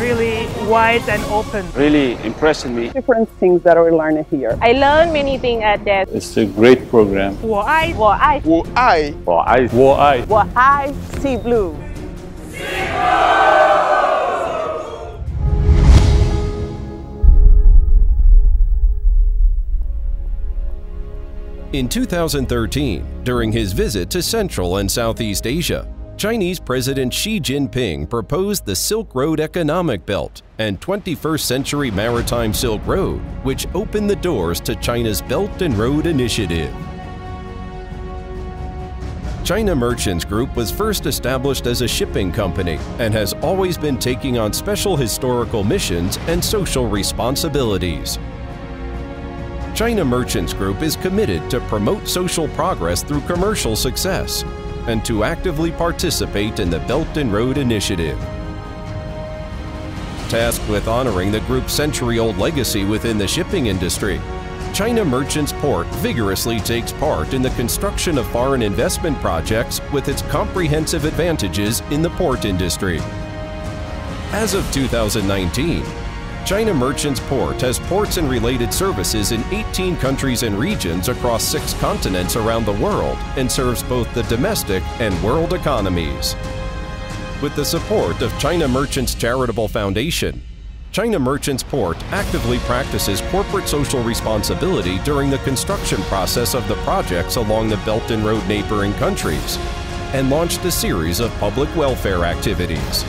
really wide and open. Really impressing me. Different things that we learned here. I learned many things at that. It's a great program. 我爱我爱我爱我爱我爱我爱 C Blue. In 2013, during his visit to Central and Southeast Asia, Chinese President Xi Jinping proposed the Silk Road Economic Belt and 21st Century Maritime Silk Road, which opened the doors to China's Belt and Road Initiative. China Merchants Group was first established as a shipping company and has always been taking on special historical missions and social responsibilities. China Merchants Group is committed to promote social progress through commercial success and to actively participate in the Belt and Road Initiative. Tasked with honoring the group's century-old legacy within the shipping industry, China Merchants Port vigorously takes part in the construction of foreign investment projects with its comprehensive advantages in the port industry. As of 2019, China Merchants Port has ports and related services in 18 countries and regions across six continents around the world and serves both the domestic and world economies. With the support of China Merchants Charitable Foundation, China Merchants Port actively practices corporate social responsibility during the construction process of the projects along the Belt and Road neighboring countries and launched a series of public welfare activities.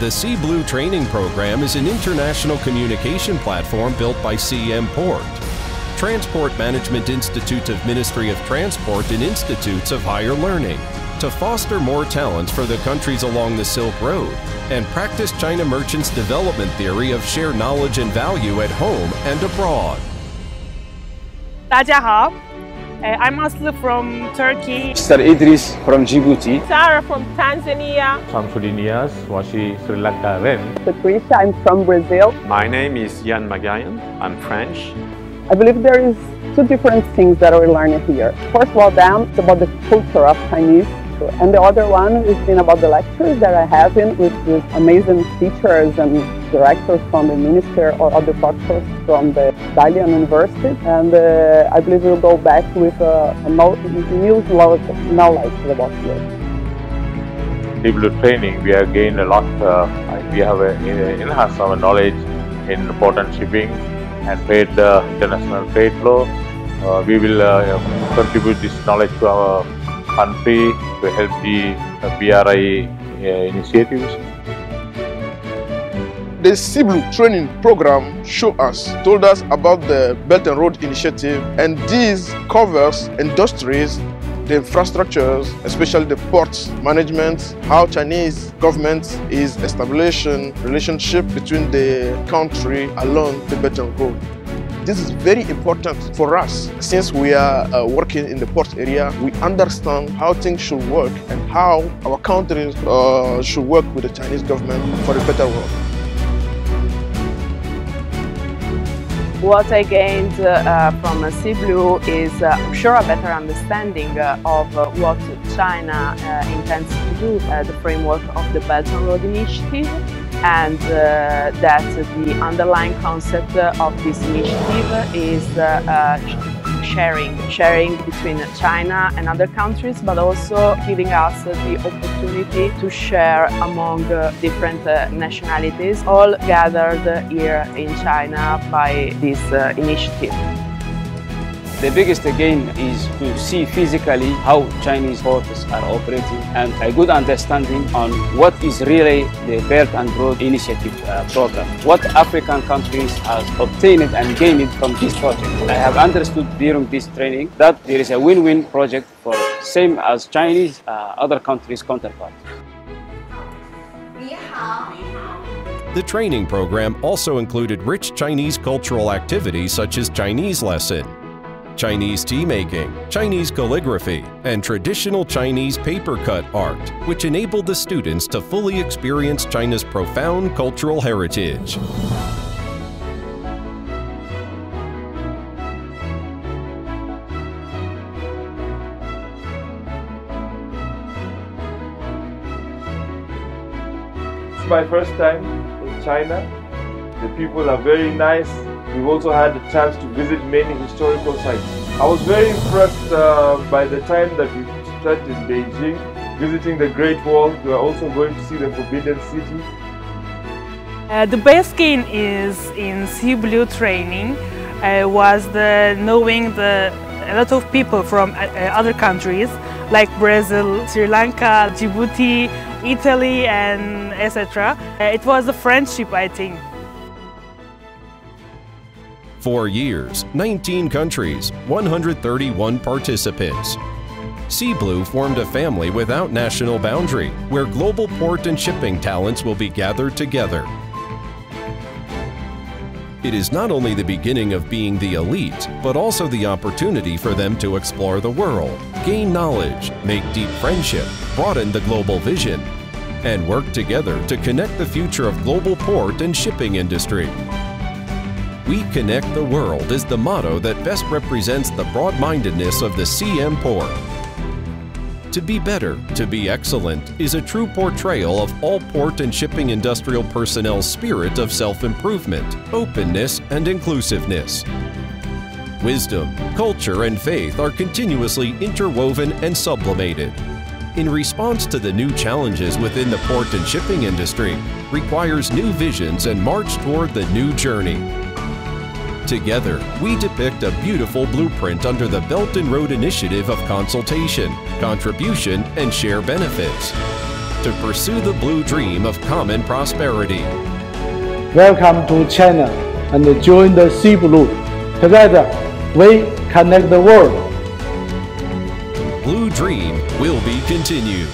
The C Blue training program is an international communication platform built by CM Port, Transport Management Institute of Ministry of Transport and Institutes of Higher Learning to foster more talents for the countries along the Silk Road and practice China Merchants' development theory of share knowledge and value at home and abroad. 大家好。Uh, I'm Aslı from Turkey. Mr. Idris from Djibouti. Sarah from Tanzania. Samsudin Nias, Washi Sri Lanka Ren. Patricia, I'm from Brazil. My name is Jan Magayan. I'm French. I believe there is two different things that we learn here. First of all, them, it's about the culture of Chinese. And the other one is been about the lectures that I have in with these amazing teachers and directors from the minister or other doctors from the Dalian University. And uh, I believe we'll go back with a no- new knowledge about this. C Blue training, we have gained a lot. Uh, we have uh, enhanced our knowledge in port and shipping and trade, uh, international trade flow. Uh, we will uh, contribute this knowledge to our country to help the uh, BRI uh, initiatives. the C Blue training program show us, told us about the Belt and Road Initiative, and this covers industries, the infrastructures, especially the ports management, how Chinese government is establishing relationship between the country along the Belt and Road. This is very important for us since we are uh, working in the port area. We understand how things should work and how our countries uh, should work with the Chinese government for a better world. What I gained uh, from uh, C Blue is, uh, I'm sure, a better understanding uh, of what China intends to do, the framework of the Belt and Road Initiative, and uh, that the underlying concept of this initiative is uh, uh, sharing, sharing between China and other countries, but also giving us the opportunity to share among different nationalities, all gathered here in China by this initiative. The biggest gain is to see physically how Chinese ports are operating and a good understanding on what is really the Belt and Road Initiative uh, program, what African countries have obtained and gained from this project. I have understood during this training that there is a win-win project for same as Chinese uh, other countries' counterparts. The training program also included rich Chinese cultural activities such as Chinese lesson, Chinese tea making, Chinese calligraphy, and traditional Chinese paper cut art, which enabled the students to fully experience China's profound cultural heritage. It's my first time in China. The people are very nice. We've also had the chance to visit many historical sites. I was very impressed uh, by the time that we spent in Beijing, visiting the Great Wall. We are also going to see the Forbidden City. Uh, the best gain is in C Blue training uh, was the knowing the a lot of people from uh, uh other countries like Brazil, Sri Lanka, Djibouti, Italy and etc. Uh, it was a friendship I think. Four years, 19 countries, 131 participants. C Blue formed a family without national boundary, where global port and shipping talents will be gathered together. It is not only the beginning of being the elite, but also the opportunity for them to explore the world, gain knowledge, make deep friendship, broaden the global vision, and work together to connect the future of global port and shipping industry. We Connect the World is the motto that best represents the broad-mindedness of the CM Port. To be better, to be excellent, is a true portrayal of all port and shipping industrial personnel's spirit of self-improvement, openness, and inclusiveness. Wisdom, culture, and faith are continuously interwoven and sublimated. In response to the new challenges within the port and shipping industry, requires new visions and march toward the new journey. Together, we depict a beautiful blueprint under the Belt and Road Initiative of consultation, contribution, and share benefits to pursue the blue dream of common prosperity. Welcome to China and join the C Blue. Together, we connect the world. Blue Dream will be continued.